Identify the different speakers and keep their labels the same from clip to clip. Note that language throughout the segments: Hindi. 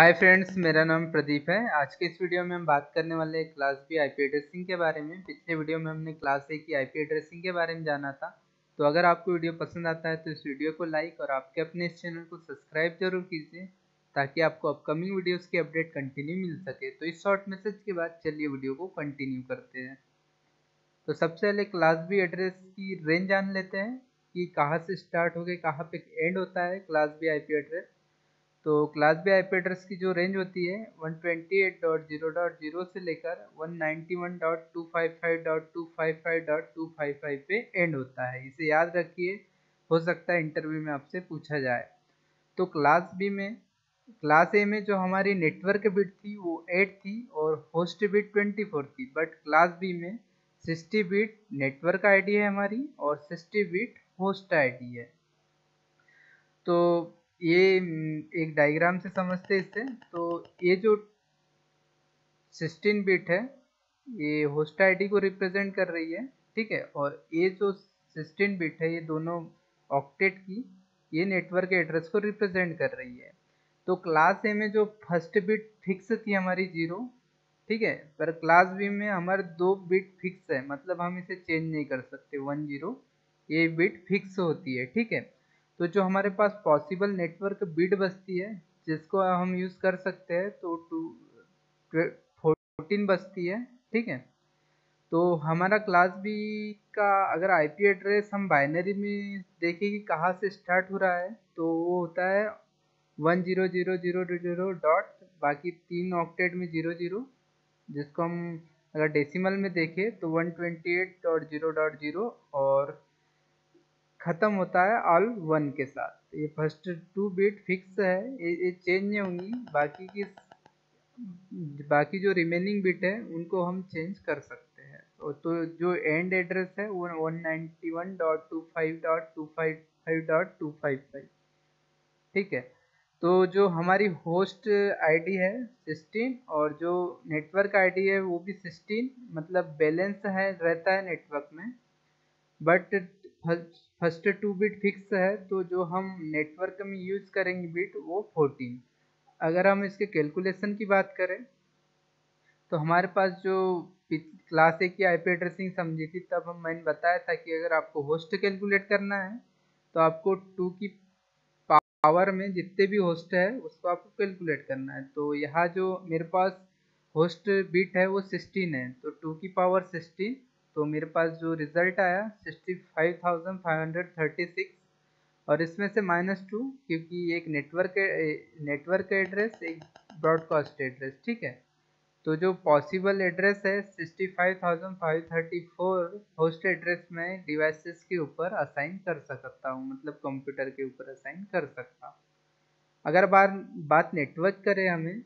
Speaker 1: हाय फ्रेंड्स मेरा नाम प्रदीप है। आज के इस वीडियो में हम बात करने वाले हैं क्लास बी आईपी एड्रेसिंग के बारे में। पिछले वीडियो में हमने क्लास ए की आईपी एड्रेसिंग के बारे में जाना था। तो अगर आपको वीडियो पसंद आता है तो इस वीडियो को लाइक और आपके अपने इस चैनल को सब्सक्राइब ज़रूर कीजिए, ताकि आपको अपकमिंग वीडियोज़ की अपडेट कंटिन्यू मिल सके। तो इस शॉर्ट मैसेज के बाद चलिए वीडियो को कंटिन्यू करते हैं। तो सबसे पहले क्लास बी एड्रेस की रेंज जान लेते हैं कि कहाँ से स्टार्ट हो गए कहाँ पे एंड होता है क्लास बी आईपी एड्रेस तो क्लास बी एड्रेस की जो रेंज होती है 128.0.0 से लेकर 191.255.255.255 पे एंड होता है। इसे याद रखिए, हो सकता है इंटरव्यू में आपसे पूछा जाए। तो क्लास बी में, क्लास ए में जो हमारी नेटवर्क बिट थी, वो 8 थी और होस्ट बिट 24 थी। बट क्लास बी में 60 बिट नेटवर्क आईडी है हमारी और 60 बिट होस्ट आईडी है। तो ये एक डायग्राम से समझते इससे तो ये जो 16 बिट है, ये होस्ट आईडी को रिप्रेजेंट कर रही है, ठीक है? और ये जो 16 बिट है, ये दोनों ऑक्टेट की, ये नेटवर्क एड्रेस को रिप्रेजेंट कर रही है। तो क्लास ए में जो फ़र्स्ट बिट फिक्स थी हमारी ज़ीरो ठीक है? पर क्लास बी में हमारे दो बिट फिक्स है मतलब हम इसे चेंज नहीं कर सकते वन ज़ीरो ये बिट फिक्स होती है, ठीक है? तो जो हमारे पास पॉसिबल नेटवर्क बिड बचती है, जिसको हम यूज़ कर सकते हैं तो टू फोर्टीन बचती है, ठीक है? तो हमारा क्लास बी का अगर आईपी एड्रेस हम बाइनरी में देखें कि कहाँ से स्टार्ट हो रहा है तो वो होता है one zero zero zero zero dot बाकी तीन ऑक्टेट में ज़ीरो ज़ीरो जिसको हम अगर डेसिमल में देखें तो one twenty eight dot zero dot zero और ख़त्म होता है ऑल वन के साथ। ये फ़र्स्ट टू बीट फिक्स है ये, ये चेंज नहीं होंगी। बाकी की बाकी जो रिमेनिंग बिट है उनको हम चेंज कर सकते हैं। तो, तो जो एंड एड्रेस है वो one ninety one dot two five dot two five five dot two five five ठीक है? तो जो हमारी होस्ट आईडी है सिक्सटीन और जो नेटवर्क आईडी है वो भी सिक्सटीन मतलब बैलेंस है रहता है नेटवर्क में। But first two bit fix है तो जो हम नेटवर्क में यूज़ करेंगे बिट, वो फोर्टीन। अगर हम इसके कैलकुलेशन की बात करें तो हमारे पास जो क्लास ए की आईपी एड्रेसिंग समझी थी, तब हम, मैंने बताया था कि अगर आपको होस्ट कैलकुलेट करना है तो आपको टू की पावर में जितने भी होस्ट है, उसको आपको कैलकुलेट करना है। तो यहाँ जो मेरे पास होस्ट बिट है, वो सिक्सटीन है तो टू की पावर सिक्सटीन तो मेरे पास जो रिज़ल्ट आया sixty five thousand five hundred thirty six और इसमें से माइनस टू क्योंकि एक नेटवर्क नेटवर्क एड्रेस एक ब्रॉडकास्ट एड्रेस ठीक है? तो जो पॉसिबल एड्रेस है sixty five thousand five thirty four host address में डिवाइसेस के ऊपर असाइन कर सकता हूँ मतलब कंप्यूटर के ऊपर असाइन कर सकता हूँ। अगर बार, बात नेटवर्क करें हमें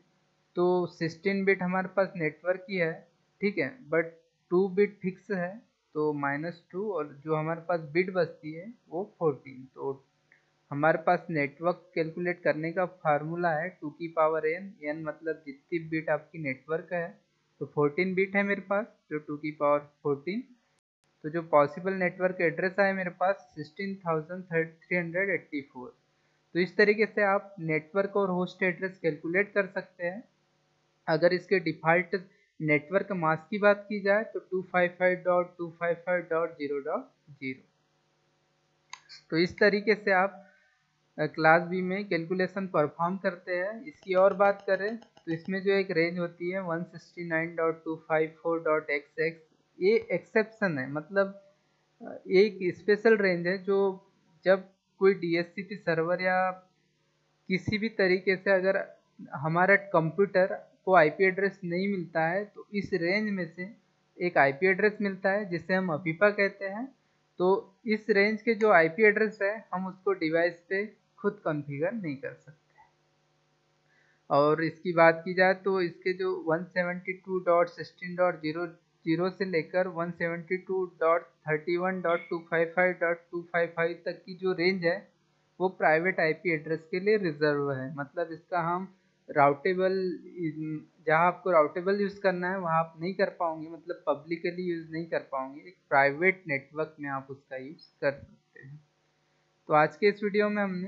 Speaker 1: तो सिक्सटीन बिट हमारे पास नेटवर्क ही है, ठीक है? बट टू बिट फिक्स है तो माइनस टू और जो हमारे पास बिट बचती है वो फोर्टीन। तो हमारे पास नेटवर्क कैलकुलेट करने का फार्मूला है टू की पावर एन एन मतलब जितनी बिट आपकी नेटवर्क है तो फोर्टीन बिट है मेरे पास, जो टू की पावर फोर्टीन। तो जो पॉसिबल नेटवर्क एड्रेस है मेरे पास, sixteen thousand three hundred eighty four. तो इस तरीके से आप नेटवर्क और होस्ट एड्रेस कैलकुलेट कर सकते हैं। अगर इसके डिफ़ॉल्ट नेटवर्क मास की बात की जाए तो two five five dot two five five dot zero dot zero तो इस तरीके से आप क्लास बी में कैलकुलेशन परफॉर्म करते हैं। इसकी और बात करें तो इसमें जो एक रेंज होती है one sixty nine dot two five four dot X X ये एक्सेप्शन है। मतलब एक स्पेशल रेंज है जो जब कोई डी सर्वर या किसी भी तरीके से अगर हमारा कंप्यूटर को आईपी एड्रेस नहीं मिलता है तो इस रेंज में से एक आईपी एड्रेस मिलता है, जिसे हम अफीपा कहते हैं। तो इस रेंज के जो आईपी एड्रेस है, हम उसको डिवाइस पे खुद कॉन्फ़िगर नहीं कर सकते और इसकी बात की जाए तो इसके जो 172.16.0 ज़ीरो से लेकर 172.31.255.255 तक की जो रेंज है, वो प्राइवेट आईपी एड्रेस के लिए रिज़र्व है। मतलब इसका हम राउटेबल जहाँ आपको राउटेबल यूज़ करना है, वहाँ आप नहीं कर पाओगे मतलब पब्लिकली यूज़ नहीं कर पाओगे, एक प्राइवेट नेटवर्क में आप उसका यूज़ कर सकते हैं। तो आज के इस वीडियो में हमने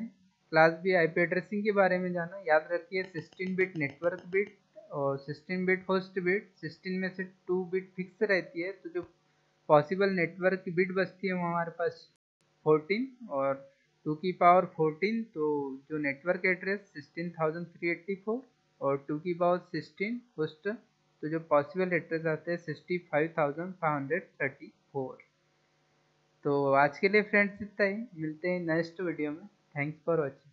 Speaker 1: क्लास बी आईपी एड्रेसिंग के बारे में जाना। याद रखिए सिक्सटीन बिट नेटवर्क बिट और sixteen bit host bit sixteen में से टू बिट फिक्स रहती है। तो जो पॉसिबल नेटवर्क बिट बचती है, वो हमारे पास फोर्टीन और टू की पावर फोर्टीन तो जो network address sixteen thousand three eighty four और टू की पावर सिक्सटीन होस्ट तो जो पॉसिबल एड्रेस आते हैं sixty five thousand five hundred thirty four तो आज के लिए फ्रेंड्स इतना ही। मिलते हैं नेक्स्ट वीडियो में। Thanks for watching